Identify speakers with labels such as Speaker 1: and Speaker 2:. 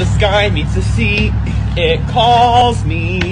Speaker 1: the sky meets the sea, it calls me.